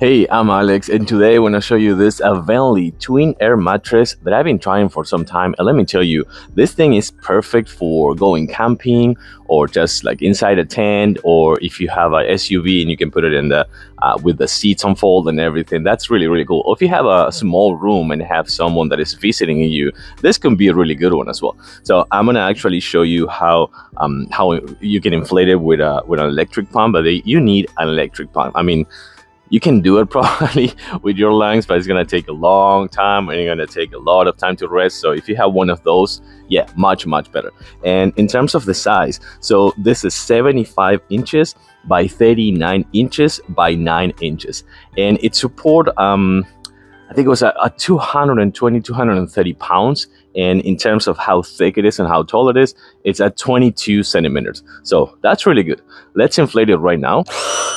Hey, I'm Alex, and today I want to show you this Outraveler twin air mattress that I've been trying for some time. And let me tell you, this thing is perfect for going camping or just like inside a tent, or if you have a SUV and you can put it in the uh, with the seats unfold and everything. That's really really cool. Or if you have a small room and have someone that is visiting you, this can be a really good one as well. So I'm gonna actually show you how um, how you can inflate it with a with an electric pump, but you need an electric pump. I mean you can do it probably with your lungs, but it's gonna take a long time and you're gonna take a lot of time to rest. So if you have one of those, yeah, much, much better. And in terms of the size, so this is 75 inches by 39 inches by 9 inches. And it support, um, I think it was a, a 220, 230 pounds. And in terms of how thick it is and how tall it is, it's at 22 centimeters. So that's really good. Let's inflate it right now.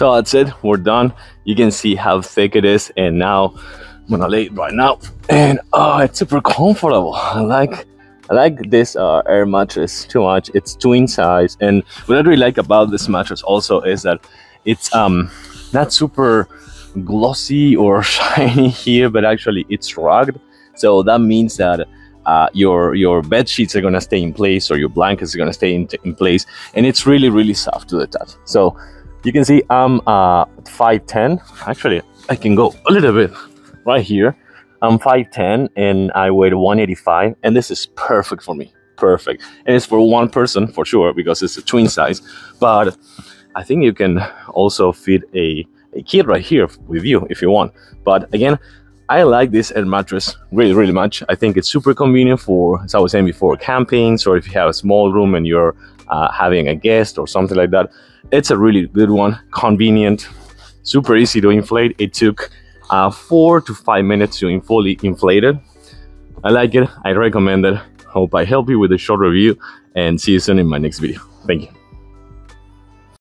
So that's it, we're done. You can see how thick it is and now I'm gonna lay it right now. And oh, it's super comfortable. I like I like this uh, air mattress too much. It's twin size and what I really like about this mattress also is that it's um not super glossy or shiny here, but actually it's rugged. So that means that uh, your your bed sheets are gonna stay in place or your blankets are gonna stay in, in place and it's really really soft to the touch. So you can see I'm uh, 5'10". Actually, I can go a little bit right here. I'm 5'10 and I weigh 185 and this is perfect for me. Perfect. And it's for one person for sure because it's a twin size. But I think you can also fit a, a kid right here with you if you want. But again, I like this air mattress really, really much. I think it's super convenient for, as I was saying before, campings or if you have a small room and you're uh, having a guest or something like that. It's a really good one, convenient, super easy to inflate. It took uh, four to five minutes to fully inflate it. I like it, I recommend it. Hope I help you with a short review and see you soon in my next video. Thank you.